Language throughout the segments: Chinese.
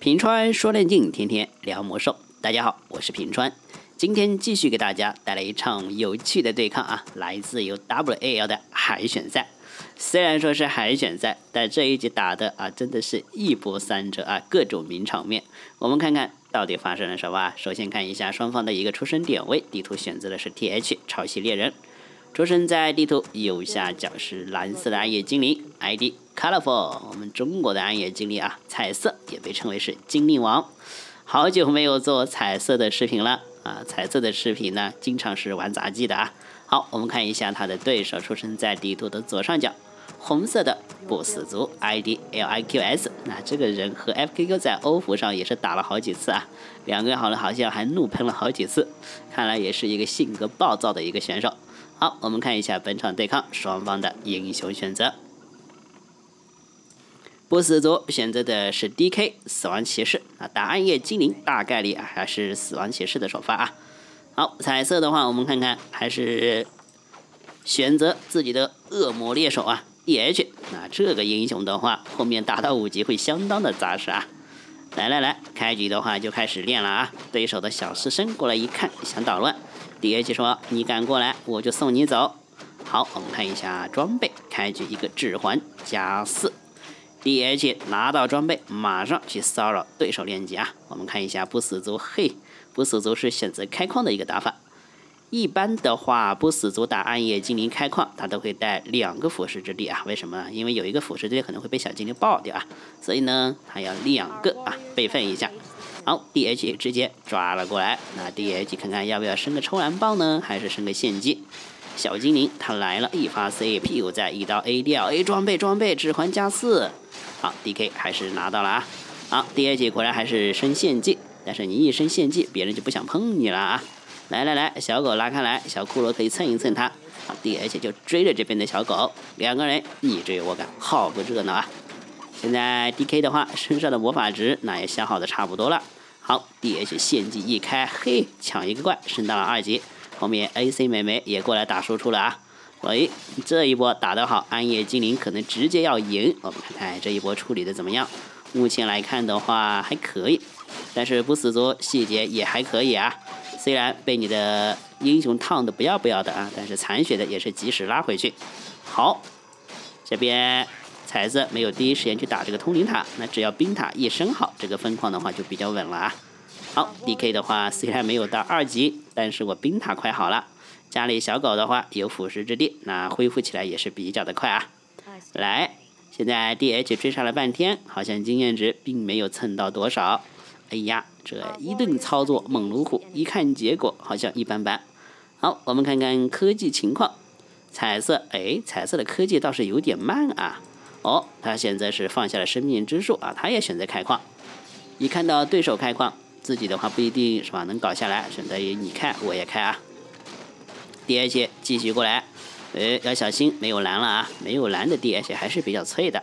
平川说电竞，天天聊魔兽。大家好，我是平川，今天继续给大家带来一场有趣的对抗啊，来自由 WAL 的海选赛。虽然说是海选赛，但这一局打的啊，真的是一波三折啊，各种名场面。我们看看到底发生了什么啊？首先看一下双方的一个出生点位，地图选择的是 TH 潮汐猎人。出生在地图右下角是蓝色的暗夜精灵，ID Colorful，我们中国的暗夜精灵啊，彩色也被称为是精灵王。好久没有做彩色的视频了啊，彩色的视频呢，经常是玩杂技的啊。好，我们看一下他的对手，出生在地图的左上角，红色的不死族，ID LIQS。那这个人和 FQQ 在欧服上也是打了好几次啊，两个人好像好像还怒喷了好几次，看来也是一个性格暴躁的一个选手。好，我们看一下本场对抗双方的英雄选择。不死族选择的是 DK 死亡骑士啊，打暗夜精灵大概率啊还是死亡骑士的首发啊。好，彩色的话，我们看看还是选择自己的恶魔猎手啊，DH。那这个英雄的话，后面打到五级会相当的扎实啊。来来来，开局的话就开始练了啊。对手的小师生过来一看，想捣乱。DH 说：“你敢过来，我就送你走。”好，我们看一下装备，开局一个指环加四。DH 拿到装备，马上去骚扰对手练级啊！我们看一下不死族，嘿，不死族是选择开矿的一个打法。一般的话，不死族打暗夜精灵开矿，他都会带两个腐蚀之地啊。为什么？因为有一个腐蚀之地可能会被小精灵爆掉啊，所以呢，他要两个啊，备份一下。好，DH 直接抓了过来。那 DH 看看要不要升个抽蓝棒呢，还是升个献祭？小精灵他来了，一发 C，屁股在一刀 A 掉。A 装备装备指环加四。好，DK 还是拿到了啊。好，DH 果然还是升献祭，但是你一升献祭，别人就不想碰你了啊。来来来，小狗拉开来，小骷髅可以蹭一蹭它。好，DH 就追着这边的小狗，两个人你追我赶，好不热闹啊。现在 DK 的话，身上的魔法值那也消耗的差不多了。好，DH 献祭一开，嘿，抢一个怪，升到了二级。后面 AC 妹妹也过来打输出了啊。喂，这一波打得好，暗夜精灵可能直接要赢。我们看看这一波处理的怎么样？目前来看的话还可以，但是不死族细节也还可以啊。虽然被你的英雄烫的不要不要的啊，但是残血的也是及时拉回去。好，这边。彩色没有第一时间去打这个通灵塔，那只要冰塔一升好，这个分矿的话就比较稳了啊。好，DK 的话虽然没有到二级，但是我冰塔快好了。家里小狗的话有腐蚀之地，那恢复起来也是比较的快啊。来，现在 DH 追杀了半天，好像经验值并没有蹭到多少。哎呀，这一顿操作猛如虎，一看结果好像一般般。好，我们看看科技情况。彩色，哎，彩色的科技倒是有点慢啊。哦，他现在是放下了生命之树啊，他也选择开矿。一看到对手开矿，自己的话不一定是吧能搞下来，选择你开我也开啊。DH 继续过来，哎，要小心没有蓝了啊，没有蓝的 DH 还是比较脆的。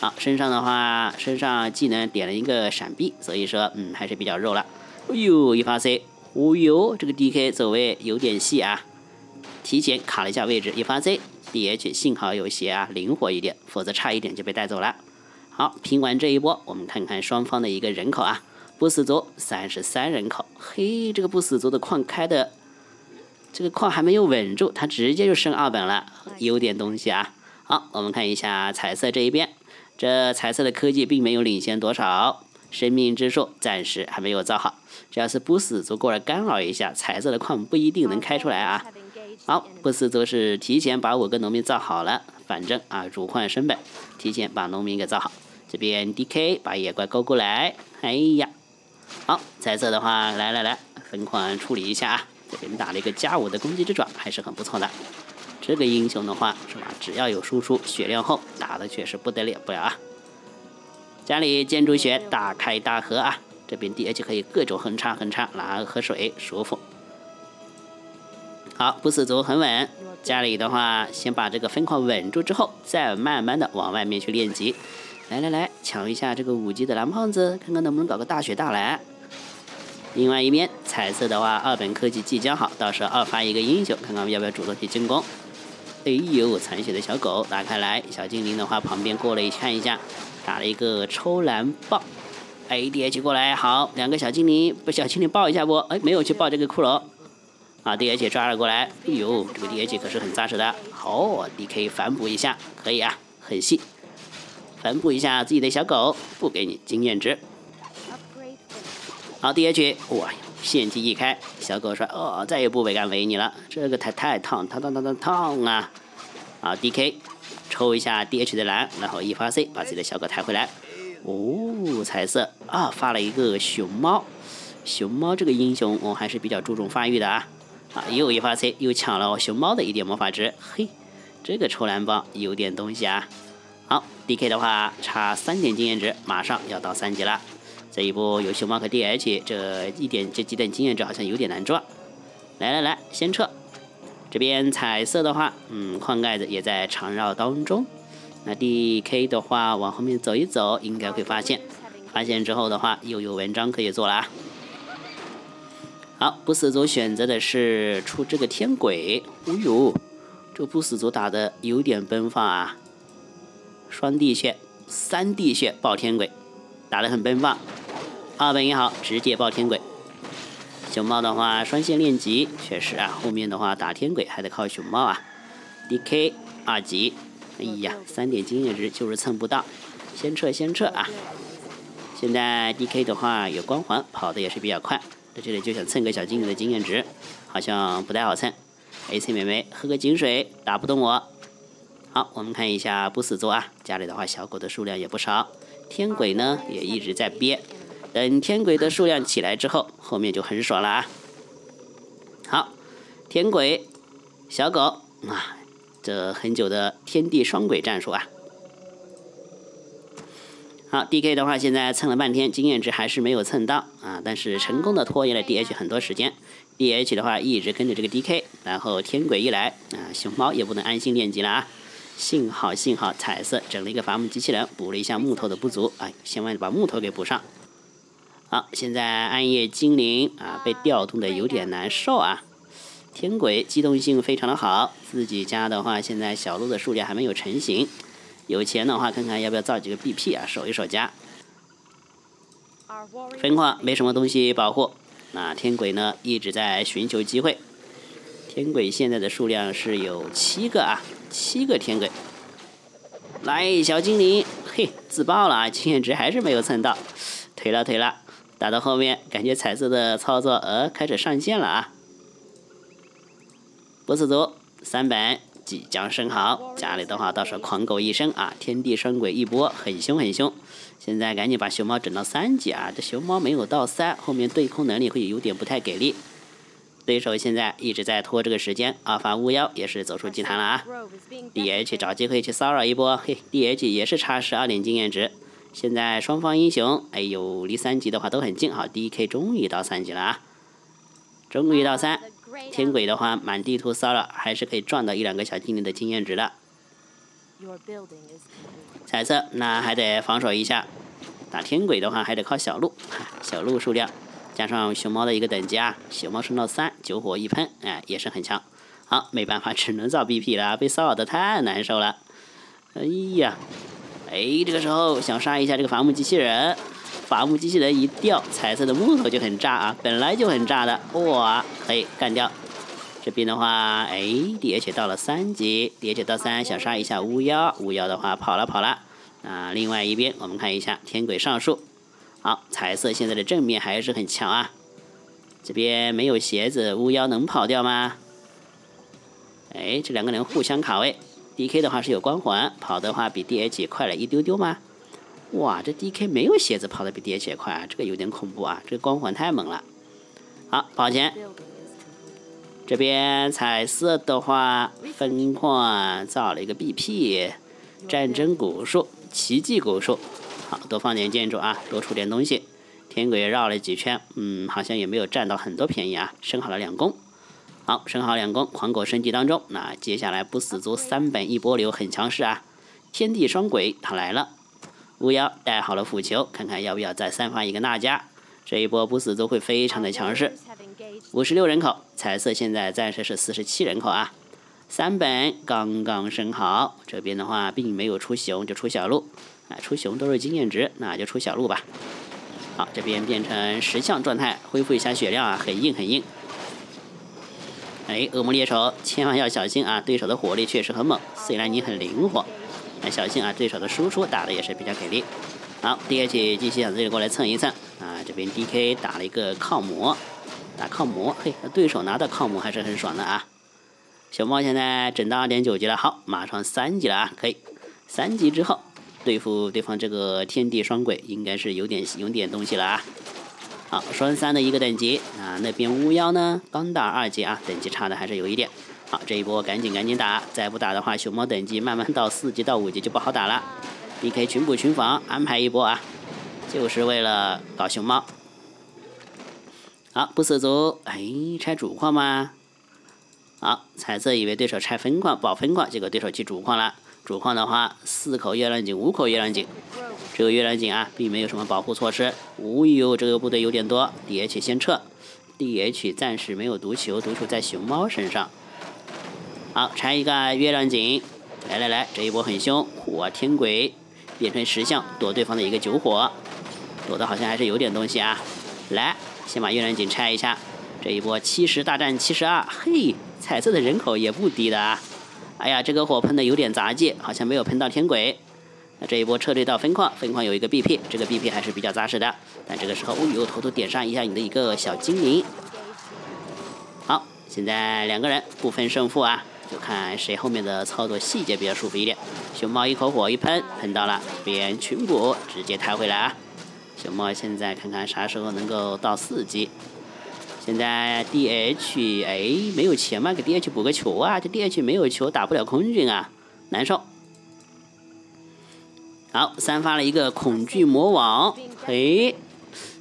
好，身上的话，身上技能点了一个闪避，所以说嗯还是比较肉了。哎呦，一发 C，哦呦，这个 DK 走位有点细啊，提前卡了一下位置，一发 C。DH 幸好有些啊灵活一点，否则差一点就被带走了。好，拼完这一波，我们看看双方的一个人口啊，不死族三十三人口，嘿，这个不死族的矿开的，这个矿还没有稳住，他直接就升二本了，有点东西啊。好，我们看一下彩色这一边，这彩色的科技并没有领先多少，生命之树暂时还没有造好，只要是不死族过来干扰一下，彩色的矿不一定能开出来啊。好，不死族是提前把我个农民造好了，反正啊主矿升本，提前把农民给造好。这边 DK 把野怪勾过来，哎呀，好，彩色的话来来来，分矿处理一下啊。这边打了一个加五的攻击之爪，还是很不错的。这个英雄的话是吧，只要有输出，血量厚，打的确实不得了不了啊。家里建筑血大开大合啊，这边 DH 可以各种横插横插，拿喝水舒服。好，不死族很稳。家里的话，先把这个分矿稳住之后，再慢慢的往外面去练级。来来来，抢一下这个五级的蓝胖子，看看能不能搞个大血大蓝。另外一边，彩色的话，二本科技即将好，到时候二发一个英雄，看看要不要主动去进攻。哎呦，残血的小狗打开来，小精灵的话旁边过来看一下，打了一个抽蓝棒。哎，DH 过来，好，两个小精灵，不小精灵抱一下不？哎，没有去抱这个骷髅。啊，DH 抓了过来，哎呦，这个 DH 可是很扎实的。好，DK 反补一下，可以啊，很细。反补一下自己的小狗，不给你经验值。好，DH，哇，献祭一开，小狗说，哦，再也不会敢围你了，这个太太烫，烫烫烫烫烫啊！啊，DK，抽一下 DH 的蓝，然后一发 C，把自己的小狗抬回来。哦，彩色啊，发了一个熊猫。熊猫这个英雄，我还是比较注重发育的啊。啊，又一发 C，又抢了熊猫的一点魔法值。嘿，这个抽蓝包有点东西啊。好，DK 的话差三点经验值，马上要到三级了。这一波有熊猫和 DH，这一点这几点经验值好像有点难赚。来来来，先撤。这边彩色的话，嗯，矿盖子也在缠绕当中。那 DK 的话往后面走一走，应该会发现。发现之后的话，又有文章可以做了。好，不死族选择的是出这个天鬼。哦呦，这个不死族打的有点奔放啊！双地穴、三地穴爆天鬼，打的很奔放。二本也好，直接爆天鬼。熊猫的话双线练级，确实啊，后面的话打天鬼还得靠熊猫啊。DK 二级，哎呀，三点经验值就是蹭不到，先撤先撤啊！现在 DK 的话有光环，跑的也是比较快。在这里就想蹭个小精灵的经验值，好像不太好蹭。AC 妹妹喝个井水，打不动我。好，我们看一下不死族啊，家里的话小狗的数量也不少，天鬼呢也一直在憋。等天鬼的数量起来之后，后面就很爽了啊。好，天鬼小狗啊，这很久的天地双鬼战术啊。好，DK 的话现在蹭了半天，经验值还是没有蹭到啊，但是成功的拖延了 DH 很多时间。DH 的话一直跟着这个 DK，然后天鬼一来啊，熊猫也不能安心练级了啊。幸好幸好彩色整了一个伐木机器人，补了一下木头的不足，哎，千万把木头给补上。好，现在暗夜精灵啊被调动的有点难受啊。天鬼机动性非常的好，自己家的话现在小鹿的数量还没有成型。有钱的话，看看要不要造几个 BP 啊，守一守家。分矿没什么东西保护，那天鬼呢一直在寻求机会。天鬼现在的数量是有七个啊，七个天鬼。来，小精灵，嘿，自爆了啊，经验值还是没有蹭到，退了退了。打到后面，感觉彩色的操作呃开始上线了啊。不死族三本。即将升好，家里的话到时候狂狗一声啊，天地双鬼一波，很凶很凶。现在赶紧把熊猫整到三级啊！这熊猫没有到三，后面对空能力会有点不太给力。对手现在一直在拖这个时间，阿法巫妖也是走出祭坛了啊！DH 找机会去骚扰一波，嘿，DH 也是差十二点经验值。现在双方英雄，哎呦，离三级的话都很近，好，DK 终于到三级了啊！终于到三。天鬼的话，满地图骚扰，还是可以赚到一两个小精灵的经验值的。彩色那还得防守一下，打天鬼的话还得靠小鹿，小鹿数量加上熊猫的一个等级啊，熊猫升到三，九火一喷，哎，也是很强。好，没办法，只能造 BP 了，被骚扰的太难受了。哎呀，哎，这个时候想杀一下这个伐木机器人。伐木机器人一掉，彩色的木头就很炸啊，本来就很炸的，哇，可以干掉。这边的话，哎，DH 到了三级，DH 到三，想杀一下巫妖，巫妖的话跑了跑了。啊，另外一边我们看一下天鬼上树，好，彩色现在的正面还是很强啊。这边没有鞋子，巫妖能跑掉吗？哎，这两个人互相卡位，DK 的话是有光环，跑的话比 DH 快了一丢丢吗？哇，这 DK 没有鞋子跑的比 DH 快啊，这个有点恐怖啊，这光环太猛了。好，跑前。这边彩色的话，分矿造了一个 BP，战争古树、奇迹古树。好，多放点建筑啊，多出点东西。天鬼绕了几圈，嗯，好像也没有占到很多便宜啊，升好了两攻。好，升好两攻，狂狗升级当中。那接下来不死族三本一波流很强势啊，天地双鬼他来了。巫妖带好了斧球，看看要不要再散发一个娜迦。这一波不死族会非常的强势。五十六人口，彩色现在暂时是四十七人口啊。三本刚刚升好，这边的话并没有出熊，就出小鹿。啊，出熊都是经验值，那就出小鹿吧。好，这边变成石像状态，恢复一下血量啊，很硬很硬。哎，恶魔猎手千万要小心啊，对手的火力确实很猛，虽然你很灵活，但小心啊，对手的输出打的也是比较给力。好，DH 继续想这里过来蹭一蹭啊，这边 DK 打了一个抗魔，打抗魔，嘿，对手拿到抗魔还是很爽的啊。熊猫现在整到二点九级了，好，马上三级了啊，可以，三级之后。对付对方这个天地双鬼，应该是有点有点东西了啊！好，双三的一个等级啊，那边巫妖呢刚打二级啊，等级差的还是有一点。好，这一波赶紧赶紧打，再不打的话，熊猫等级慢慢到四级到五级就不好打了。DK 群补群防，安排一波啊，就是为了搞熊猫。好，不死族，哎，拆主矿吗？好，彩色以为对手拆分矿保分矿，结果对手去主矿了。主矿的话，四口月亮井，五口月亮井，这个月亮井啊，并没有什么保护措施。无忧这个部队有点多，DH 先撤，DH 暂时没有毒球，毒球在熊猫身上。好，拆一个月亮井，来来来，这一波很凶，火天鬼变成石像躲对方的一个九火，躲的好像还是有点东西啊。来，先把月亮井拆一下，这一波七十大战七十二，嘿，彩色的人口也不低的啊。哎呀，这个火喷的有点杂技，好像没有喷到天鬼。那这一波撤退到分矿，分矿有一个 BP，这个 BP 还是比较扎实的。但这个时候，哦呦，偷偷点上一下你的一个小精灵。好，现在两个人不分胜负啊，就看谁后面的操作细节比较舒服一点。熊猫一口火一喷，喷到了，边群补直接抬回来啊。熊猫现在看看啥时候能够到四级。现在 DH 哎没有钱吗？给 DH 补个球啊！这 DH 没有球打不了空军啊，难受。好，散发了一个恐惧魔王，嘿，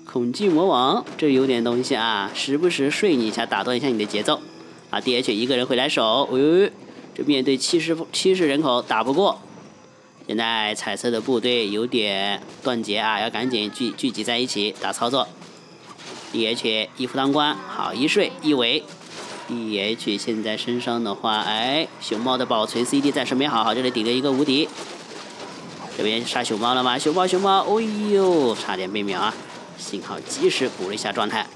恐惧魔王这有点东西啊，时不时睡你一下，打断一下你的节奏。啊，DH 一个人会来守，哎，这面对七十七十人口打不过。现在彩色的部队有点断节啊，要赶紧聚聚集在一起打操作。D.H. 一夫当关，好一睡一围。D.H. 现在身上的话，哎，熊猫的保存 C.D. 暂时没好，好这里顶着一个无敌。这边杀熊猫了吗？熊猫熊猫，哦呦，差点被秒啊！幸好及时补了一下状态。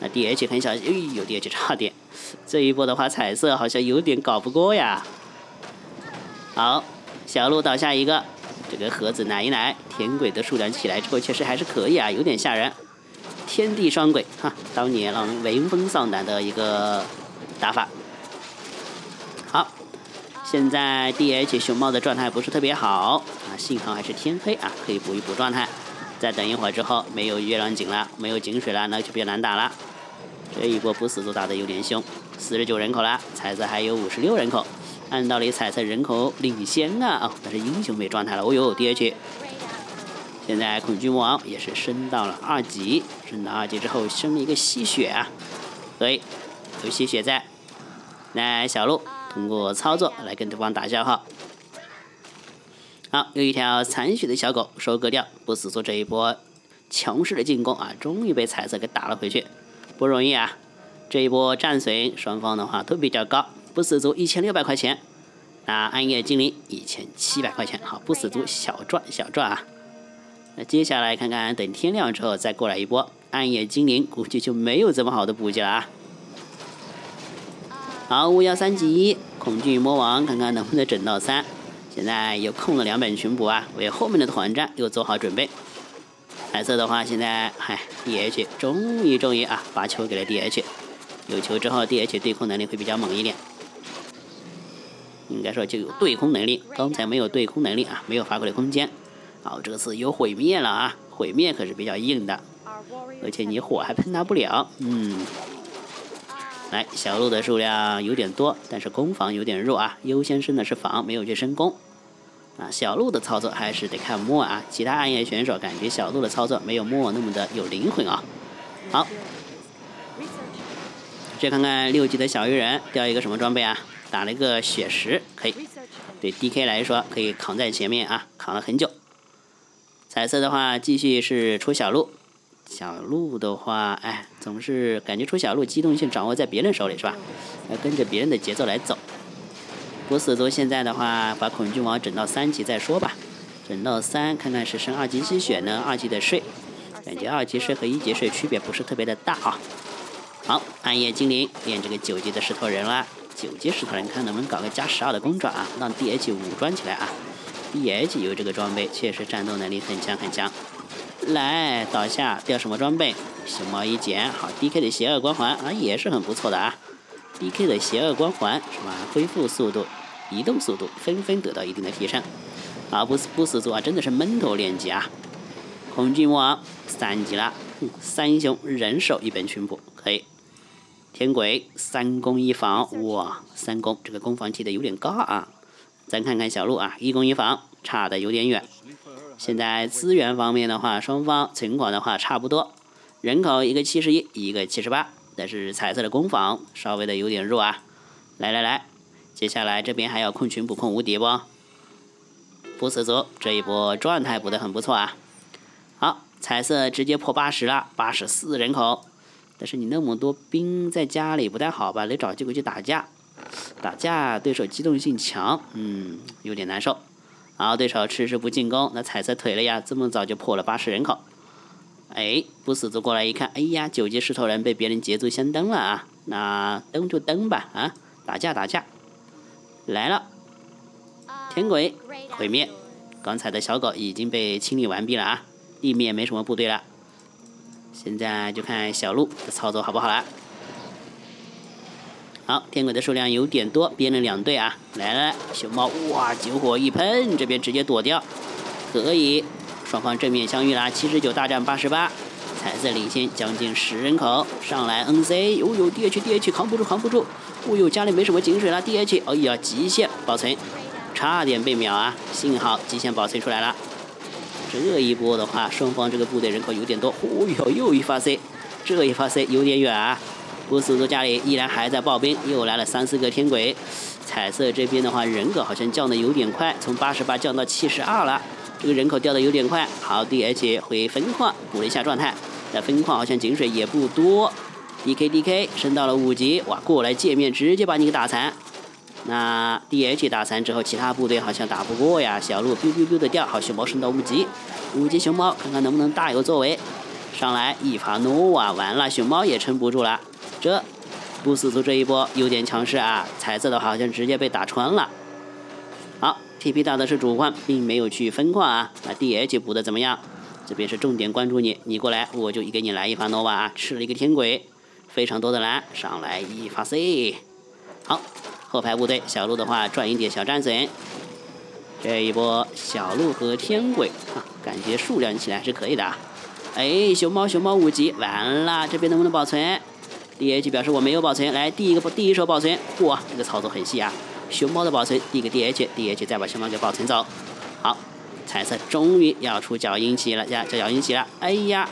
那 D.H. 很小心，哎呦，D.H. 差点。这一波的话，彩色好像有点搞不过呀。好，小鹿倒下一个，这个盒子奶一奶，天鬼的数量起来之后，确实还是可以啊，有点吓人。天地双鬼，哈，当年让人闻风丧胆的一个打法。好，现在 DH 熊猫的状态不是特别好啊，幸好还是天黑啊，可以补一补状态。再等一会儿之后，没有月亮井了，没有井水了，那就比较难打了。这一波不死族打的有点凶，四十九人口了，彩色还有五十六人口，按道理彩色人口领先啊，哦，但是英雄没状态了，哦呦，DH。现在恐惧魔王也是升到了二级，升到二级之后升了一个吸血啊，可以有吸血在。来，小鹿通过操作来跟对方打消耗。好，有一条残血的小狗收割掉，不死族这一波强势的进攻啊，终于被彩色给打了回去，不容易啊。这一波战损双方的话都比较高，不死族一千六百块钱，那暗夜精灵一千七百块钱，好，不死族小赚小赚啊。那接下来看看，等天亮之后再过来一波暗夜精灵，估计就没有这么好的补给了啊。好，巫妖三级，恐惧魔王，看看能不能整到三。现在又空了两本群补啊，为后面的团战又做好准备。白色的话，现在嗨，DH 终于终于啊，把球给了 DH。有球之后，DH 对空能力会比较猛一点，应该说就有对空能力。刚才没有对空能力啊，没有发挥的空间。好，这次有毁灭了啊！毁灭可是比较硬的，而且你火还喷他不了。嗯，来，小鹿的数量有点多，但是攻防有点弱啊。优先升的是防，没有去升攻。啊，小鹿的操作还是得看墨啊。其他暗夜选手感觉小鹿的操作没有墨那么的有灵魂啊。好，再看看六级的小鱼人掉一个什么装备啊？打了一个血石，可以。对 DK 来说，可以扛在前面啊，扛了很久。彩色的话，继续是出小鹿。小鹿的话，哎，总是感觉出小鹿机动性掌握在别人手里，是吧？要跟着别人的节奏来走。不死族现在的话，把恐惧王整到三级再说吧。整到三，看看是升二级吸血呢，二级的税。感觉二级税和一级税区别不是特别的大啊。好，暗夜精灵练这个九级的石头人了。九级石头人看能不能搞个加十二的弓爪啊，让 DH 武装起来啊。DH 有这个装备，确实战斗能力很强很强。来，倒下，掉什么装备？熊猫一捡，好，DK 的邪恶光环啊，也是很不错的啊。DK 的邪恶光环是吧？恢复速度、移动速度纷纷得到一定的提升。啊，不死不死族啊，真的是闷头练级啊。恐惧魔王三级了，三英雄人手一本群谱，可以。天鬼三攻一防，哇，三攻这个攻防提的有点高啊。咱看看小路啊，一攻一防差的有点远。现在资源方面的话，双方存款的话差不多，人口一个七十一，一个七十八，但是彩色的攻防稍微的有点弱啊。来来来，接下来这边还要控群补控无敌不？不死族这一波状态补的很不错啊。好，彩色直接破八十了，八十四人口，但是你那么多兵在家里不太好吧？得找机会去打架，打架对手机动性强，嗯，有点难受。然后对手迟迟不进攻，那彩色腿了呀！这么早就破了八十人口。哎，不死族过来一看，哎呀，九级石头人被别人捷足先登了啊！那登就登吧，啊，打架打架，来了，天鬼毁灭。刚才的小狗已经被清理完毕了啊，地面没什么部队了。现在就看小鹿的操作好不好了。好，天鬼的数量有点多，编了两队啊！来来，熊猫，哇，九火一喷，这边直接躲掉，可以，双方正面相遇啦，七十九大战八十八，彩色领先将近十人口，上来 NC，哦呦，DH DH 扛不住扛不住，哦呦，家里没什么井水了，DH，哎呀，极限保存，差点被秒啊，幸好极限保存出来了。这一波的话，双方这个部队人口有点多，哦呦，又一发 C，这一发 C 有点远啊。不死族家里依然还在爆兵，又来了三四个天鬼。彩色这边的话，人口好像降的有点快，从八十八降到七十二了，这个人口掉的有点快。好，DH 回分矿补了一下状态，那分矿好像井水也不多。DK DK 升到了五级，哇，过来界面直接把你给打残。那 DH 打残之后，其他部队好像打不过呀。小鹿 biu biu biu 的掉，好，熊猫升到五级，五级熊猫看看能不能大有作为。上来一发诺瓦，完了，熊猫也撑不住了。这不死族这一波有点强势啊！彩色的好像直接被打穿了。好，TP 打的是主矿，并没有去分矿啊。那 DH 补的怎么样？这边是重点关注你，你过来我就给你来一发 nova 啊！吃了一个天鬼，非常多的蓝，上来一发 C。好，后排部队小鹿的话赚一点小战损。这一波小鹿和天鬼啊，感觉数量起来是可以的啊。哎，熊猫熊猫五级，完了，这边能不能保存？DH 表示我没有保存，来第一个第一手保存，哇，这个操作很细啊！熊猫的保存，第一个 DH，DH 再把熊猫给保存走。好，彩色终于要出脚印旗了，呀，叫脚印旗了。哎呀，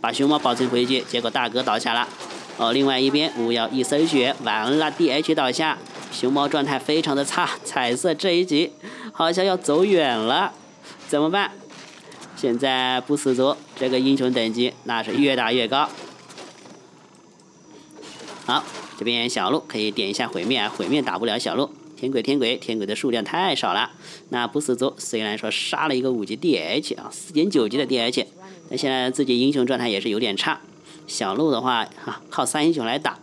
把熊猫保存回去，结果大哥倒下了。哦，另外一边巫妖一丝血，完了，DH 倒下，熊猫状态非常的差，彩色这一局好像要走远了，怎么办？现在不死族这个英雄等级那是越打越高。好，这边小鹿可以点一下毁灭啊，毁灭打不了小鹿。天鬼天鬼天鬼的数量太少了。那不死族虽然说杀了一个五级 DH 啊，四点九级的 DH，但现在自己英雄状态也是有点差。小鹿的话啊，靠三英雄来打。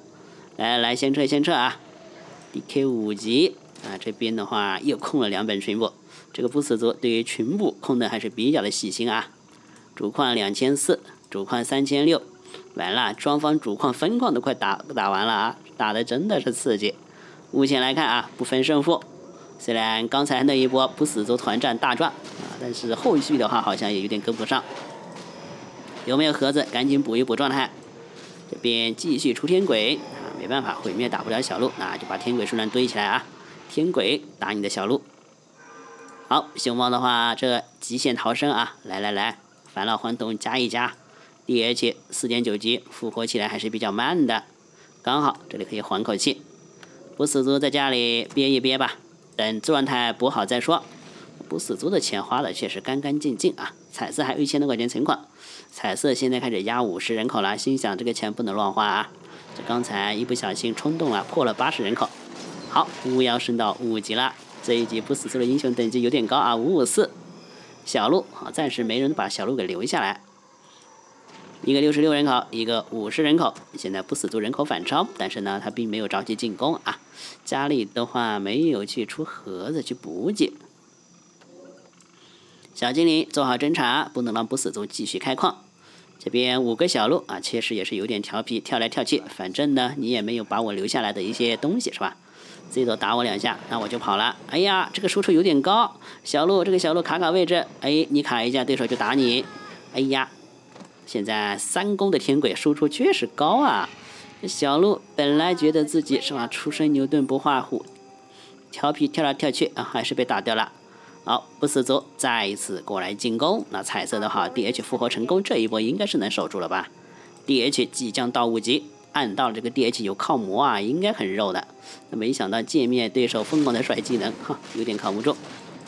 来来，先撤先撤啊！DK 五级啊，这边的话又控了两本群补。这个不死族对于群补控的还是比较的细心啊。主矿两千四，主矿三千六。完了，双方主矿分矿都快打打完了啊，打的真的是刺激。目前来看啊，不分胜负。虽然刚才那一波不死族团战大赚啊，但是后续的话好像也有点跟不上。有没有盒子？赶紧补一补状态。这边继续出天鬼啊，没办法，毁灭打不了小鹿，那就把天鬼数量堆起来啊。天鬼打你的小鹿。好，熊猫的话这极限逃生啊，来来来，返老还童加一加。DH 四点九级复活起来还是比较慢的，刚好这里可以缓口气。不死族在家里憋一憋吧，等状态补好再说。不死族的钱花的确实干干净净啊，彩色还有一千多块钱存款。彩色现在开始压五十人口了，心想这个钱不能乱花啊。这刚才一不小心冲动了，破了八十人口。好，巫妖升到五级了，这一级不死族的英雄等级有点高啊，五五四。小鹿好，暂时没人把小鹿给留下来。一个六十六人口，一个五十人口。现在不死族人口反超，但是呢，他并没有着急进攻啊。家里的话没有去出盒子去补给。小精灵做好侦查，不能让不死族继续开矿。这边五个小鹿啊，确实也是有点调皮，跳来跳去。反正呢，你也没有把我留下来的一些东西，是吧？最多打我两下，那我就跑了。哎呀，这个输出有点高，小鹿，这个小鹿卡卡位置。哎，你卡一下，对手就打你。哎呀。现在三公的天鬼输出确实高啊！小鹿本来觉得自己是吧，初生牛犊不怕虎，调皮跳来跳去啊，还是被打掉了。好，不死族再一次过来进攻。那彩色的话，DH 复活成功，这一波应该是能守住了吧？DH 即将到五级，按道理这个 DH 有靠魔啊，应该很肉的。那没想到界面对手疯狂的甩技能，哈，有点靠不住。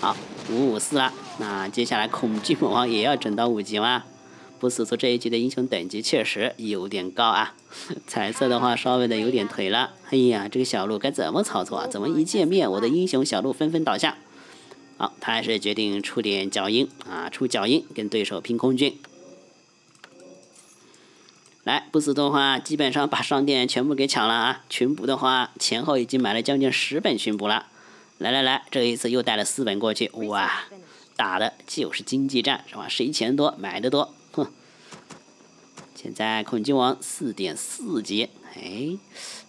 好，五五四了。那接下来恐惧魔王也要整到五级吗？不死族这一局的英雄等级确实有点高啊，彩色的话稍微的有点颓了。哎呀，这个小鹿该怎么操作啊？怎么一见面我的英雄小鹿纷纷倒下？好，他还是决定出点脚印啊，出脚印跟对手拼空军。来，不死的话基本上把商店全部给抢了啊，群补的话前后已经买了将近十本群补了。来来来，这一次又带了四本过去，哇，打的就是经济战是吧？谁钱多买的多。哼，现在恐惧王四点四级，哎，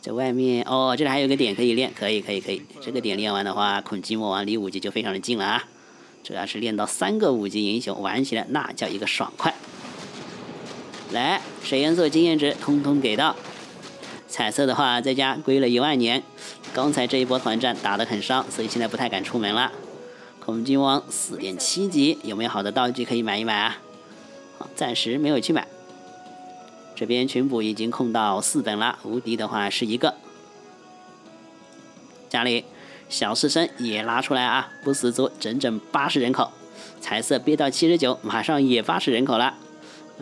在外面哦，这里还有个点可以练，可以可以可以，这个点练完的话，恐惧魔王离五级就非常的近了啊！主要是练到三个五级英雄，玩起来那叫一个爽快。来，水元素经验值通通给到，彩色的话在家归了一万年。刚才这一波团战打得很伤，所以现在不太敢出门了。恐惧王四点七级，有没有好的道具可以买一买啊？暂时没有去买。这边群补已经控到四等了，无敌的话是一个。家里小师生也拉出来啊！不死族整整八十人口，彩色憋到七十九，马上也八十人口了。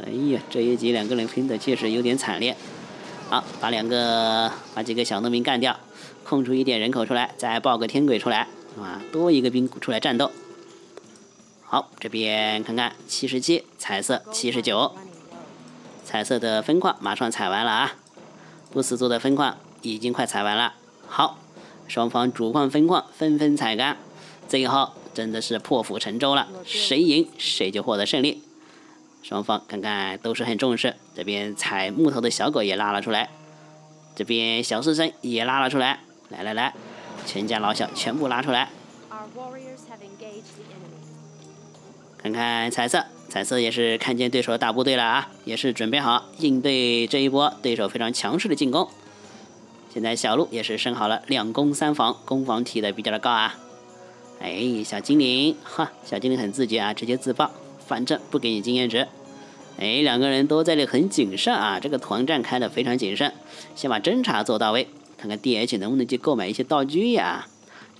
哎呀，这一局两个人拼的确实有点惨烈。好，把两个把几个小农民干掉，空出一点人口出来，再爆个天鬼出来，啊，多一个兵出来战斗。好，这边看看七十七，彩色七十九，彩色的分矿马上采完了啊！不死族的分矿已经快采完了。好，双方主矿分矿纷纷采干，最后真的是破釜沉舟了，谁赢谁就获得胜利。双方看看都是很重视，这边采木头的小狗也拉了出来，这边小四生也拉了出来，来来来，全家老小全部拉出来。看看彩色，彩色也是看见对手的大部队了啊，也是准备好应对这一波对手非常强势的进攻。现在小鹿也是升好了两攻三防，攻防提的比较的高啊。哎，小精灵，哈，小精灵很自觉啊，直接自爆，反正不给你经验值。哎，两个人都在这很谨慎啊，这个团战开的非常谨慎，先把侦查做到位，看看 DH 能不能去购买一些道具呀。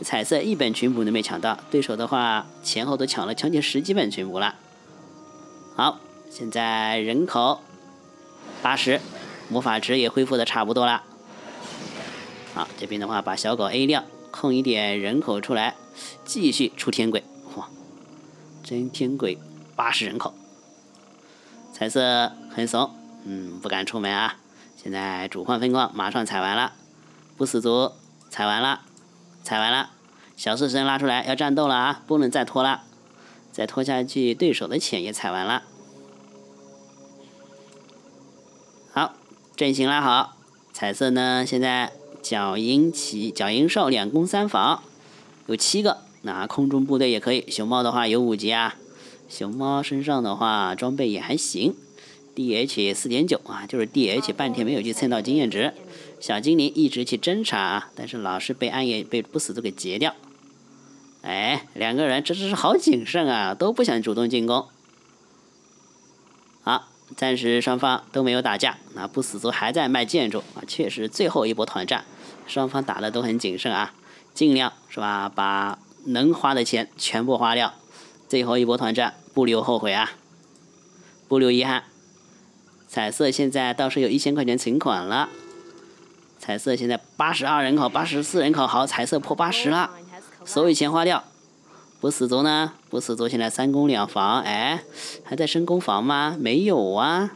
彩色一本群补都没抢到，对手的话前后都抢了将近十几本群补了。好，现在人口八十，魔法值也恢复的差不多了。好，这边的话把小狗 A 掉，空一点人口出来，继续出天鬼。哇，真天鬼八十人口，彩色很怂，嗯，不敢出门啊。现在主矿分矿马上采完了，不死族采完了。采完了，小四神拉出来要战斗了啊！不能再拖了，再拖下去对手的钱也踩完了。好，阵型拉好，彩色呢现在角鹰骑、角鹰兽两攻三防，有七个。那空中部队也可以，熊猫的话有五级啊。熊猫身上的话装备也还行，DH 四点九啊，就是 DH 半天没有去蹭到经验值。小精灵一直去侦查啊，但是老是被暗夜被不死族给截掉。哎，两个人这是好谨慎啊，都不想主动进攻。好，暂时双方都没有打架，那不死族还在卖建筑啊，确实最后一波团战，双方打的都很谨慎啊，尽量是吧，把能花的钱全部花掉，最后一波团战不留后悔啊，不留遗憾。彩色现在倒是有一千块钱存款了。彩色现在八十二人口，八十四人口，好，彩色破八十了，所有钱花掉。不死族呢？不死族现在三攻两防，哎，还在升攻防吗？没有啊。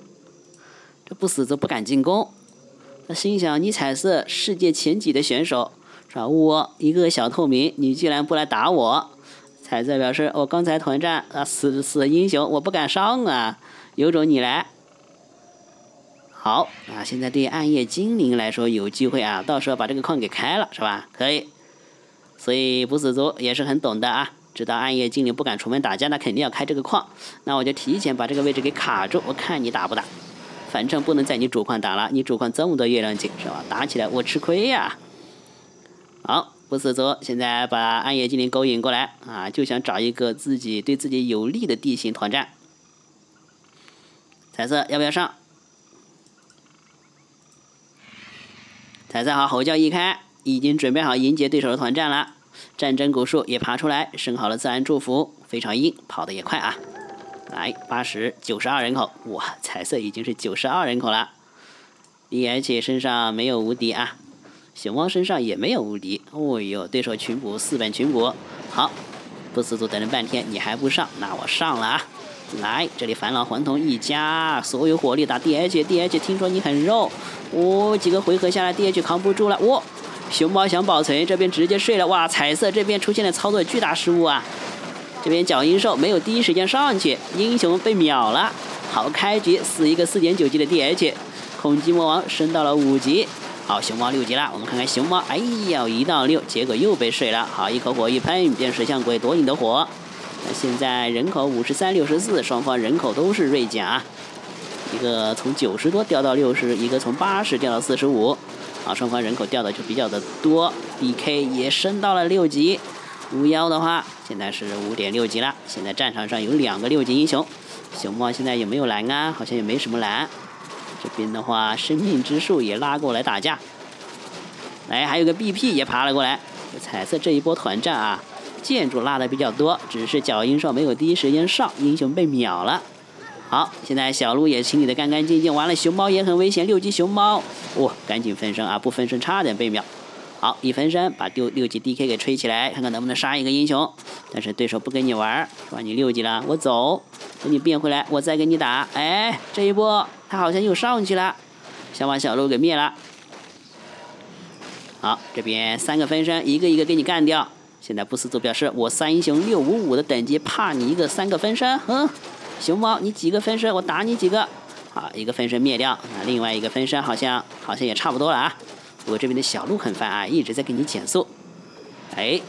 这不死族不敢进攻。他心想：你彩色世界前几的选手，是吧？我一个小透明，你居然不来打我？彩色表示：我刚才团战啊，死死英雄，我不敢上啊。有种你来。好啊，现在对暗夜精灵来说有机会啊，到时候把这个矿给开了，是吧？可以。所以不死族也是很懂的啊，知道暗夜精灵不敢出门打架，那肯定要开这个矿。那我就提前把这个位置给卡住，我看你打不打。反正不能在你主矿打了，你主矿这么多月亮井是吧？打起来我吃亏呀。好，不死族现在把暗夜精灵勾引过来啊，就想找一个自己对自己有利的地形团战。彩色要不要上？彩色好，吼叫一开，已经准备好迎接对手的团战了。战争古树也爬出来，升好了自然祝福，非常硬，跑得也快啊。来，八十九十二人口，哇，彩色已经是九十二人口了。DH 身上没有无敌啊，熊猫身上也没有无敌。哦呦，对手群补四本群补，好，不死族等了半天，你还不上，那我上了啊。来，这里返老还童一家，所有火力打 DH，DH 听说你很肉，哦，几个回合下来，DH 扛不住了，哇，熊猫想保存，这边直接睡了，哇，彩色这边出现了操作巨大失误啊。这边角鹰兽没有第一时间上去，英雄被秒了。好开局，死一个四点九级的 DH，恐惧魔王升到了五级。好，熊猫六级了，我们看看熊猫，哎呀，一到六，结果又被睡了。好，一口火一喷，变石像鬼夺你的火。现在人口五十三、六十四，双方人口都是锐减啊。一个从九十多掉到六十，一个从八十掉到四十五。好，双方人口掉的就比较的多。DK 也升到了六级。巫妖的话，现在是五点六级了。现在战场上有两个六级英雄，熊猫现在有没有蓝啊？好像也没什么蓝。这边的话，生命之树也拉过来打架。来，还有个 BP 也爬了过来。彩色这一波团战啊，建筑拉的比较多，只是角鹰兽没有第一时间上，英雄被秒了。好，现在小鹿也清理的干干净净。完了，熊猫也很危险，六级熊猫，哇，赶紧分身啊！不分身差点被秒。好，一分身把六六级 DK 给吹起来，看看能不能杀一个英雄。但是对手不跟你玩，说你六级了，我走，等你变回来，我再跟你打。哎，这一波他好像又上去了，想把小鹿给灭了。好，这边三个分身，一个一个给你干掉。现在不死族表示我三英雄六五五的等级，怕你一个三个分身？哼，熊猫你几个分身，我打你几个。好，一个分身灭掉，那，另外一个分身好像好像也差不多了啊。不过这边的小鹿很烦啊，一直在给你减速。哎，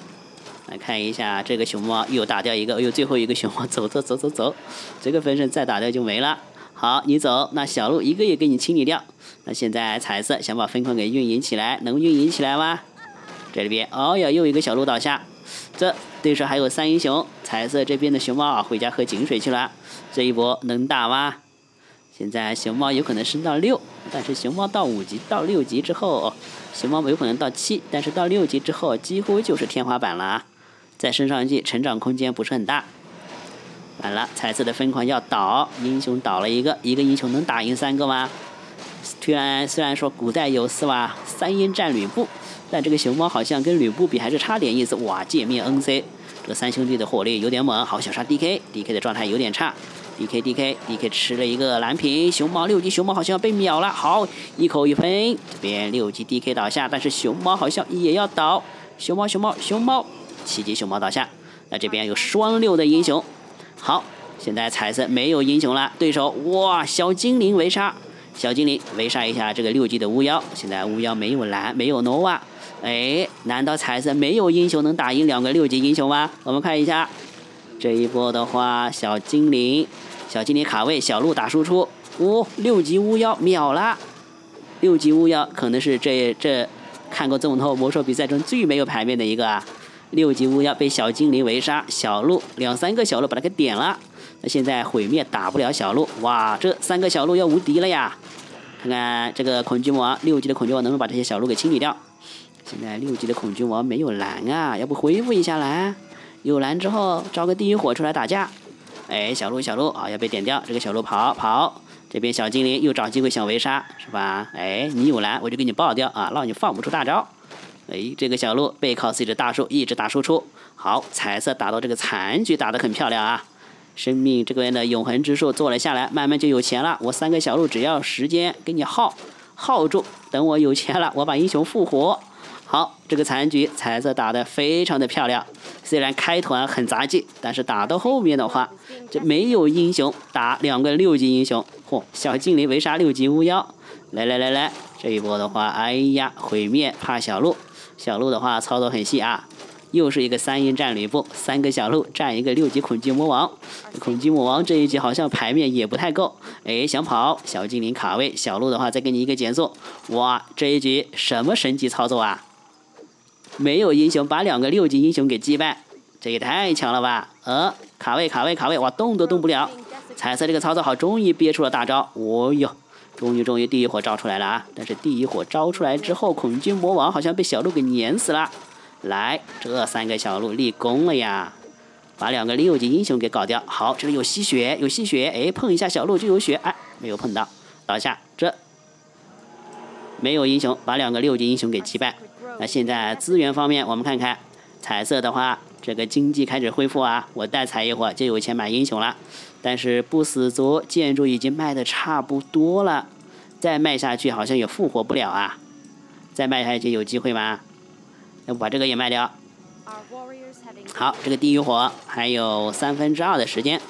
来看一下这个熊猫又打掉一个，哎呦，最后一个熊猫走走走走走，这个分身再打掉就没了。好，你走，那小鹿一个也给你清理掉。那现在彩色想把分矿给运营起来，能运营起来吗？这里边，哦呀，又一个小鹿倒下。这对手还有三英雄，彩色这边的熊猫啊回家喝井水去了。这一波能打吗？现在熊猫有可能升到六，但是熊猫到五级到六级之后，熊猫有可能到七，但是到六级之后几乎就是天花板了啊！再升上去，成长空间不是很大。完了，彩色的疯狂要倒，英雄倒了一个，一个英雄能打赢三个吗？虽然虽然说古代有是吧，三英战吕布，但这个熊猫好像跟吕布比还是差点意思。哇，界面 NC，这三兄弟的火力有点猛，好想杀 DK，DK 的状态有点差。D K D K D K 吃了一个蓝屏，熊猫六级熊猫好像要被秒了。好，一口一喷，这边六级 D K 倒下，但是熊猫好像也要倒。熊猫熊猫熊猫，七级熊猫倒下。那这边有双六的英雄。好，现在彩色没有英雄了，对手哇，小精灵围杀，小精灵围杀一下这个六级的巫妖。现在巫妖没有蓝，没有 nova。哎，难道彩色没有英雄能打赢两个六级英雄吗？我们看一下，这一波的话，小精灵。小精灵卡位，小鹿打输出，哦，六级巫妖秒了。六级巫妖可能是这这看过这么多魔兽比赛中最没有牌面的一个啊。六级巫妖被小精灵围杀，小鹿两三个小鹿把他给点了。那现在毁灭打不了小鹿，哇，这三个小鹿要无敌了呀！看看这个恐惧魔王，六级的恐惧魔王能不能把这些小鹿给清理掉？现在六级的恐惧王没有蓝啊，要不恢复一下蓝？有蓝之后招个地狱火出来打架。哎，小鹿，小鹿啊，要被点掉。这个小鹿跑跑，这边小精灵又找机会想围杀，是吧？哎，你有蓝，我就给你爆掉啊，让你放不出大招。哎，这个小鹿背靠自己的大树，一直打输出。好，彩色打到这个残局打得很漂亮啊。生命这边的永恒之树做了下来，慢慢就有钱了。我三个小鹿只要时间给你耗耗住，等我有钱了，我把英雄复活。好，这个残局彩色打得非常的漂亮。虽然开团很杂技，但是打到后面的话，这没有英雄打两个六级英雄。嚯，小精灵围杀六级巫妖。来来来来，这一波的话，哎呀，毁灭怕小鹿。小鹿的话操作很细啊。又是一个三英战吕布，三个小鹿战一个六级恐惧魔王。恐惧魔王这一局好像牌面也不太够，哎，想跑，小精灵卡位，小鹿的话再给你一个减速。哇，这一局什么神级操作啊？没有英雄把两个六级英雄给击败，这也太强了吧！呃，卡位卡位卡位，哇，动都动不了。彩色这个操作好，终于憋出了大招。哦哟，终于终于第一火招出来了啊！但是第一火招出来之后，恐惧魔王好像被小鹿给碾死了。来，这三个小鹿立功了呀！把两个六级英雄给搞掉。好，这里有吸血，有吸血。哎，碰一下小鹿就有血。哎，没有碰到，倒下。这没有英雄，把两个六级英雄给击败。那现在资源方面，我们看看，彩色的话，这个经济开始恢复啊。我再踩一会儿就有钱买英雄了。但是不死族建筑已经卖的差不多了，再卖下去好像也复活不了啊。再卖下去有机会吗？要不把这个也卖掉。好，这个地狱火还有三分之二的时间，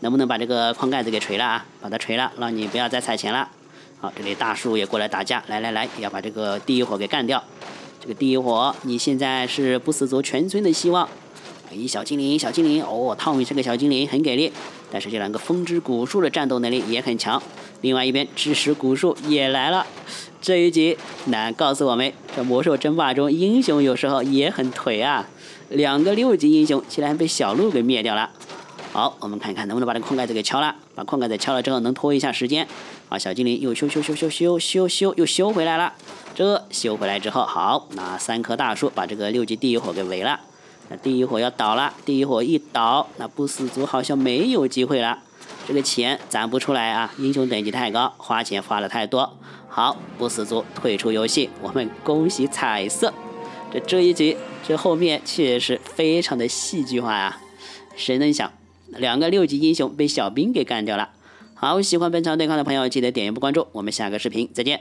能不能把这个矿盖子给锤了啊？把它锤了，让你不要再踩钱了。好，这里大树也过来打架，来来来，要把这个地狱火给干掉。这个地狱火，你现在是不死族全村的希望。一小精灵，小精灵，哦，汤米这个小精灵很给力，但是这两个风之古树的战斗能力也很强。另外一边，知识古树也来了。这一集难告诉我们，这魔兽争霸中英雄有时候也很颓啊。两个六级英雄竟然被小鹿给灭掉了。好，我们看看能不能把这个矿盖子给敲了。把矿盖子敲了之后，能拖一下时间。啊，小精灵又修修修修修修修又修回来了。这修回来之后，好，拿三棵大树把这个六级地狱火给围了。那地狱火要倒了，地狱火一倒，那不死族好像没有机会了。这个钱攒不出来啊，英雄等级太高，花钱花的太多。好，不死族退出游戏，我们恭喜彩色。这这一局，这后面确实非常的戏剧化啊！谁能想，两个六级英雄被小兵给干掉了？好，喜欢本场对抗的朋友，记得点一波关注，我们下个视频再见。